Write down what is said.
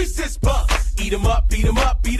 Reese's Puffs. Eat 'em up, beat 'em up, Eat 'em up.